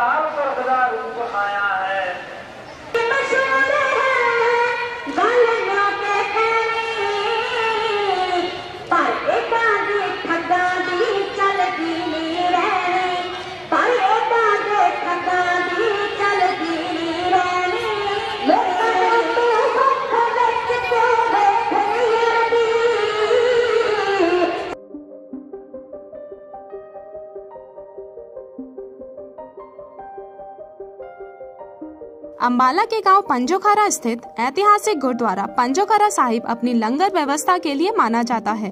ਕਾਲ ਪੁਰਖ ਦਾ ਰੂਪ ਆਇਆ। अम्बाला के गाँव पंजोखरा स्थित ऐतिहासिक गुरुद्वारा पंजोखरा साहिब अपनी लंगर व्यवस्था के लिए माना जाता है।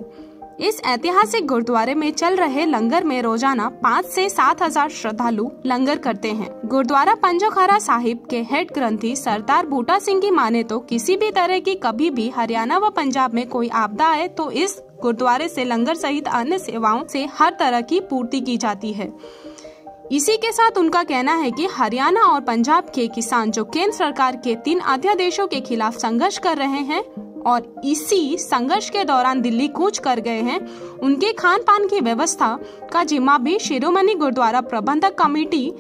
इस ऐतिहासिक गुरुद्वारे में चल रहे लंगर में रोज़ाना पाँच से सात हज़ार श्रद्धालु लंगर करते हैं। गुरुद्वारा पंजोखरा साहिब के हेड ग्रंथी सरदार बूटा सिंह की माने तो किसी भी तरह की कभी भी हरियाणा व पंजाब में कोई आपदा आए तो इस गुरुद्वारे से लंगर सहित अन्य सेवाओं से हर तरह की पूर्ति की जाती है। इसी के साथ उनका कहना है कि हरियाणा और पंजाब के किसान जो केंद्र सरकार के तीन अध्यादेशों के खिलाफ संघर्ष कर रहे हैं और इसी संघर्ष के दौरान दिल्ली कूच कर गए हैं, उनके खान पान की व्यवस्था का जिम्मा भी शिरोमणि गुरुद्वारा प्रबंधक कमेटी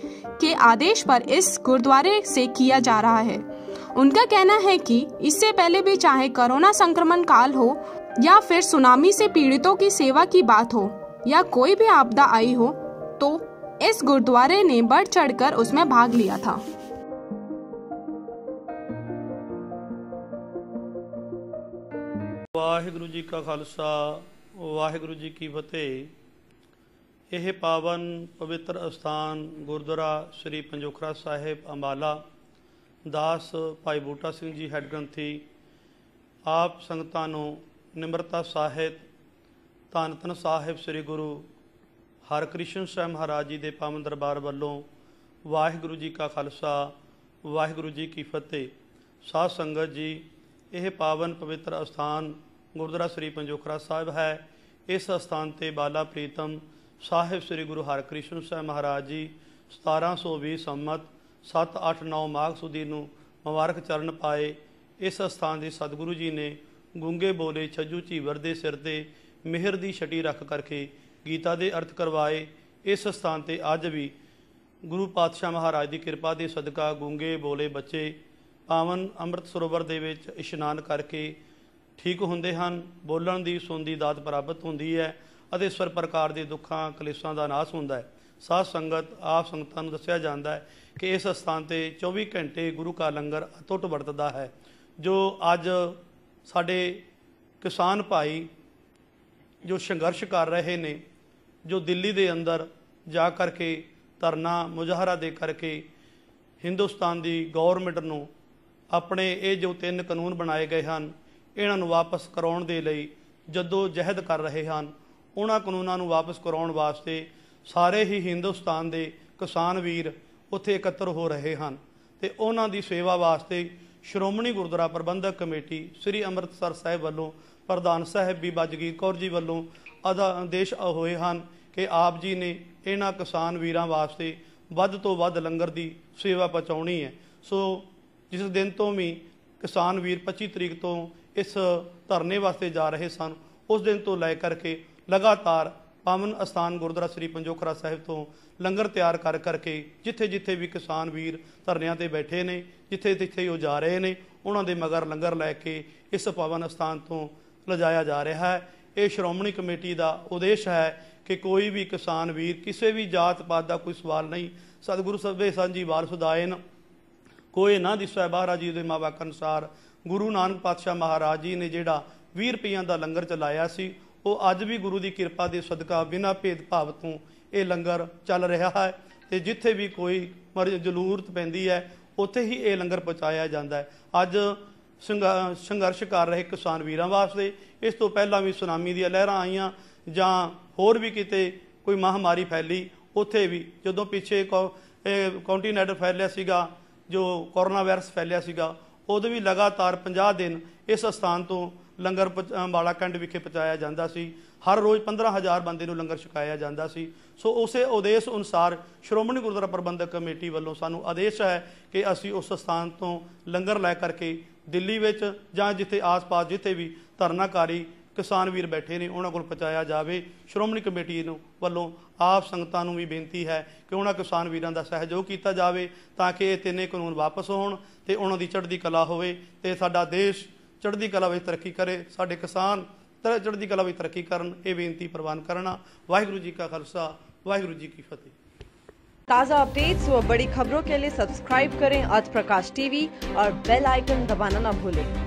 के आदेश पर इस गुरुद्वारे से किया जा रहा है। उनका कहना है कि इससे पहले भी चाहे कोरोना संक्रमण काल हो या फिर सुनामी से पीड़ितों की सेवा की बात हो या कोई भी आपदा आई हो तो इस गुरुद्वारे ने बढ़ चढ़कर उसमें भाग लिया था ਵਾਹਿਗੁਰੂ ਜੀ ਕਾ ਖਾਲਸਾ ਵਾਹਿਗੁਰੂ ਜੀ ਕੀ ਫਤਿਹ ਇਹ ਪਾਵਨ ਪਵਿੱਤਰ ਅਸਥਾਨ ਗੁਰਦੁਆਰਾ ਸ੍ਰੀ ਪੰਜੋਖਰਾ ਸਾਹਿਬ ਅੰਬਾਲਾ ਦਾਸ ਭਾਈ ਬੂਟਾ ਸਿੰਘ ਜੀ ਹੈਡ ਗ੍ਰੰਥੀ ਆਪ ਸੰਗਤਾਂ ਨੂੰ ਨਿਮਰਤਾ ਸਾਹਿਤ ਧੰਨ ਧੰਨ ਸਾਹਿਬ ਸ੍ਰੀ ਗੁਰੂ ਹਰਕ੍ਰਿਸ਼ਨ ਸਾਹਿਬ ਮਹਾਰਾਜ ਜੀ ਦੇ ਪਾਵਨ ਦਰਬਾਰ ਵੱਲੋਂ ਵਾਹਿਗੁਰੂ ਜੀ ਕਾ ਖਾਲਸਾ, ਵਾਹਿਗੁਰੂ ਜੀ ਕੀ ਫਤਿਹ। ਸਾਧ ਸੰਗਤ ਜੀ, ਇਹ ਪਾਵਨ ਪਵਿੱਤਰ ਅਸਥਾਨ ਗੁਰਦੁਆਰਾ ਸ੍ਰੀ ਪੰਜੋਖਰਾ ਸਾਹਿਬ ਹੈ। ਇਸ ਅਸਥਾਨ ਤੇ ਬਾਲਾ ਪ੍ਰੀਤਮ ਸਾਹਿਬ ਸ੍ਰੀ ਗੁਰੂ ਹਰਕ੍ਰਿਸ਼ਨ ਸਾਹਿਬ ਮਹਾਰਾਜ ਜੀ 1720 ਸੰਮਤ 789 ਮਾਘ ਸੁਦੀ ਨੂੰ ਮੁਬਾਰਕ ਚਰਨ ਪਾਏ। ਇਸ ਅਸਥਾਨ ਦੇ ਸਤਿਗੁਰੂ ਜੀ ਨੇ ਗੁੰਗੇ ਬੋਲੇ ਛੱਜੂ ਝੀਵਰ ਦੇ ਸਿਰ ਤੇ ਮਿਹਰ ਦੀ ਛਟੀ ਰੱਖ ਕਰਕੇ ਗੀਤਾ ਦੇ ਅਰਥ ਕਰਵਾਏ, ਇਸ ਸਥਾਨ ਤੇ ਅੱਜ ਵੀ ਗੁਰੂ ਪਾਤਸ਼ਾਹ ਮਹਾਰਾਜ ਦੀ ਕਿਰਪਾ ਦੇ ਸਦਕਾ ਗੂੰਗੇ ਬੋਲੇ ਬੱਚੇ ਪਾਵਨ ਅੰਮ੍ਰਿਤ ਸਰੋਵਰ ਦੇ ਵਿੱਚ ਇਸ਼ਨਾਨ ਕਰਕੇ ਠੀਕ ਹੁੰਦੇ ਹਨ, ਬੋਲਣ ਦੀ ਸੁਣ ਦੀ ਦਾਤ ਪ੍ਰਾਪਤ ਹੁੰਦੀ ਹੈ ਅਤੇ ਸਵਰ ਪ੍ਰਕਾਰ ਦੇ ਦੁੱਖਾਂ, ਕਲੇਸ਼ਾਂ ਦਾ ਨਾਸ਼ ਹੁੰਦਾ ਹੈ। ਸਾਧ ਸੰਗਤ, ਆਪ ਸੰਗਤਾਂ ਨੂੰ ਦੱਸਿਆ ਜਾਂਦਾ ਹੈ ਕਿ ਇਸ ਸਥਾਨ ਤੇ 24 ਘੰਟੇ ਗੁਰੂ ਕਾ ਲੰਗਰ ਅਟੁੱਟ ਵਰਤਦਾ ਹੈ, ਜੋ ਅੱਜ ਸਾਡੇ ਕਿਸਾਨ ਭਾਈ ਜੋ ਸੰਘਰਸ਼ ਕਰ ਰਹੇ ਨੇ, ਜੋ ਦਿੱਲੀ ਦੇ ਅੰਦਰ ਜਾ ਕਰਕੇ ਧਰਨਾ ਮੁਜ਼ਾਹਰਾ ਦੇ ਕਰਕੇ ਹਿੰਦੁਸਤਾਨ ਦੀ ਗਵਰਨਮੈਂਟ ਨੂੰ ਆਪਣੇ ਇਹ ਜੋ ਤਿੰਨ ਕਾਨੂੰਨ ਬਣਾਏ ਗਏ ਹਨ, ਇਹਨਾਂ ਨੂੰ ਵਾਪਸ ਕਰਾਉਣ ਦੇ ਲਈ ਜਦੋਂ ਜਹਿਦ ਕਰ ਰਹੇ ਹਨ, ਉਹਨਾਂ ਕਾਨੂੰਨਾਂ ਨੂੰ ਵਾਪਸ ਕਰਾਉਣ ਵਾਸਤੇ ਸਾਰੇ ਹੀ ਹਿੰਦੁਸਤਾਨ ਦੇ ਕਿਸਾਨ ਵੀਰ ਉੱਥੇ ਇਕੱਤਰ ਹੋ ਰਹੇ ਹਨ ਤੇ ਉਹਨਾਂ ਦੀ ਸੇਵਾ ਵਾਸਤੇ ਸ਼੍ਰੋਮਣੀ ਗੁਰਦੁਆਰਾ ਪ੍ਰਬੰਧਕ ਕਮੇਟੀ ਸ੍ਰੀ ਅੰਮ੍ਰਿਤਸਰ ਸਾਹਿਬ ਵੱਲੋਂ ਪ੍ਰਧਾਨ ਸਾਹਿਬ ਬੀਬਾ ਜਗੀਰ ਕੌਰ ਜੀ ਵੱਲੋਂ ਆਦੇਸ਼ ਹੋਏ ਹਨ ਕਿ ਆਪ ਜੀ ਨੇ ਇਹਨਾਂ ਕਿਸਾਨ ਵੀਰਾਂ ਵਾਸਤੇ ਵੱਧ ਤੋਂ ਵੱਧ ਲੰਗਰ ਦੀ ਸੇਵਾ ਪਹੁੰਚਾਉਣੀ ਹੈ। ਸੋ ਜਿਸ ਦਿਨ ਤੋਂ ਵੀ ਕਿਸਾਨ ਵੀਰ 25 ਤਰੀਕ ਤੋਂ ਇਸ ਧਰਨੇ ਵਾਸਤੇ ਜਾ ਰਹੇ ਸਨ, ਉਸ ਦਿਨ ਤੋਂ ਲੈ ਕਰਕੇ ਲਗਾਤਾਰ ਪਾਵਨ ਅਸਥਾਨ ਗੁਰਦੁਆਰਾ ਸ੍ਰੀ ਪੰਜੋਖਰਾ ਸਾਹਿਬ ਤੋਂ ਲੰਗਰ ਤਿਆਰ ਕਰ ਕਰਕੇ ਜਿੱਥੇ ਜਿੱਥੇ ਵੀ ਕਿਸਾਨ ਵੀਰ ਧਰਨਿਆਂ ਤੇ ਬੈਠੇ ਨੇ ਜਿੱਥੇ ਜਿੱਥੇ ਉਹ ਜਾ ਰਹੇ ਨੇ, ਉਹਨਾਂ ਦੇ ਮਗਰ ਲੰਗਰ ਲੈ ਕੇ ਇਸ ਪਾਵਨ ਅਸਥਾਨ ਤੋਂ ਲਿਜਾਇਆ ਜਾ ਰਿਹਾ ਹੈ। ਇਹ ਸ਼੍ਰੋਮਣੀ ਕਮੇਟੀ ਦਾ ਉਦੇਸ਼ ਹੈ ਕਿ ਕੋਈ ਵੀ ਕਿਸਾਨ ਵੀਰ, ਕਿਸੇ ਵੀ ਜਾਤ ਪਾਤ ਦਾ ਕੋਈ ਸਵਾਲ ਨਹੀਂ। ਸਤਿਗੁਰੂ ਸਭੇ ਸਾਂਝੀ ਵਾਰ ਸੁਦਾਇਨ ਕੋਈ ਨਾ ਦਿਸੈ ਬਾਹਰਾ ਜੀ ਦੇ ਮਾਵਾਕ ਅਨੁਸਾਰ। ਗੁਰੂ ਨਾਨਕ ਪਾਤਸ਼ਾਹ ਮਹਾਰਾਜ ਜੀ ਨੇ ਜਿਹੜਾ 20 ਰੁਪਈਆਂ ਦਾ ਲੰਗਰ ਚਲਾਇਆ ਸੀ, ਉਹ ਅੱਜ ਵੀ ਗੁਰੂ ਦੀ ਕਿਰਪਾ ਦੇ ਸਦਕਾ ਬਿਨਾਂ ਭੇਦਭਾਵ ਤੋਂ ਇਹ ਲੰਗਰ ਚੱਲ ਰਿਹਾ ਹੈ ਤੇ ਜਿੱਥੇ ਵੀ ਕੋਈ ਜ਼ਰੂਰਤ ਪੈਂਦੀ ਹੈ, ਉੱਥੇ ਹੀ ਇਹ ਲੰਗਰ ਪਹੁੰਚਾਇਆ ਜਾਂਦਾ ਹੈ। ਅੱਜ ਸੰਘਰਸ਼ ਕਰ ਰਹੇ ਕਿਸਾਨ ਵੀਰਾਂ ਵਾਸਤੇ। ਇਸ ਤੋਂ ਪਹਿਲਾਂ ਵੀ ਸੁਨਾਮੀ ਦੀਆਂ ਲਹਿਰਾਂ ਆਈਆਂ ਜਾਂ ਹੋਰ ਵੀ ਕਿਤੇ ਕੋਈ ਮਹਾਮਾਰੀ ਫੈਲੀ, ਉੱਥੇ ਵੀ ਜਦੋਂ ਪਿੱਛੇ ਕੰਟੀਨੈਂਟ ਫੈਲਿਆ ਸੀਗਾ, ਜੋ ਕੋਰੋਨਾ ਵਾਇਰਸ ਫੈਲਿਆ ਸੀਗਾ, ਉਦੋਂ ਵੀ ਲਗਾਤਾਰ 50 ਦਿਨ ਇਸ ਸਥਾਨ ਤੋਂ ਲੰਗਰ ਬਾਲਾ ਕੰਡ ਵਿਖੇ ਪਹੁੰਚਾਇਆ ਜਾਂਦਾ ਸੀ। ਹਰ ਰੋਜ਼ 15000 ਬੰਦੇ ਨੂੰ ਲੰਗਰ ਛਕਾਇਆ ਜਾਂਦਾ ਸੀ। ਸੋ ਉਸੇ ਉਦੇਸ਼ ਅਨੁਸਾਰ ਸ਼੍ਰੋਮਣੀ ਗੁਰਦੁਆਰਾ ਪ੍ਰਬੰਧਕ ਕਮੇਟੀ ਵੱਲੋਂ ਸਾਨੂੰ ਆਦੇਸ਼ ਹੈ ਕਿ ਅਸੀਂ ਉਸ ਸਥਾਨ ਤੋਂ ਲੰਗਰ ਲੈ ਕਰਕੇ ਦਿੱਲੀ ਵਿੱਚ ਜਾਂ ਜਿੱਥੇ ਆਸ-ਪਾਸ ਜਿੱਥੇ ਵੀ ਧਰਨਾਕਾਰੀ ਕਿਸਾਨ ਵੀਰ ਬੈਠੇ ਨੇ, ਉਹਨਾਂ ਕੋਲ ਪਹੁੰਚਾਇਆ ਜਾਵੇ। ਸ਼੍ਰੋਮਣੀ ਕਮੇਟੀ ਨੂੰ ਵੱਲੋਂ ਆਪ ਸੰਗਤਾਂ ਨੂੰ ਵੀ ਬੇਨਤੀ ਹੈ ਕਿ ਉਹਨਾਂ ਕਿਸਾਨ ਵੀਰਾਂ ਦਾ ਸਹਿਯੋਗ ਕੀਤਾ ਜਾਵੇ ਤਾਂ ਕਿ ਇਹ ਤਿੰਨੇ ਕਾਨੂੰਨ ਵਾਪਸ ਹੋਣ ਤੇ ਉਹਨਾਂ ਦੀ ਚੜ੍ਹਦੀ ਕਲਾ ਹੋਵੇ ਤੇ ਸਾਡਾ ਦੇਸ਼ ਚੜ੍ਹਦੀ ਕਲਾ ਵਿੱਚ ਤਰੱਕੀ ਕਰੇ ਸਾਡੇ ਕਿਸਾਨ ਚੜ੍ਹਦੀ ਕਲਾ ਵਿੱਚ ਤਰੱਕੀ ਕਰਨ ਇਹ ਬੇਨਤੀ ਪ੍ਰਵਾਨ ਕਰਨਾ ਵਾਹਿਗੁਰੂ ਜੀ ਕਾ ਖਾਲਸਾ ਵਾਹਿਗੁਰੂ ਜੀ ਕੀ ਫਤਿਹ ताज़ा अपडेट्स व बड़ी खबरों के लिए सब्सक्राइब करें आज प्रकाश टीवी और बेल आइकन दबाना न भूलें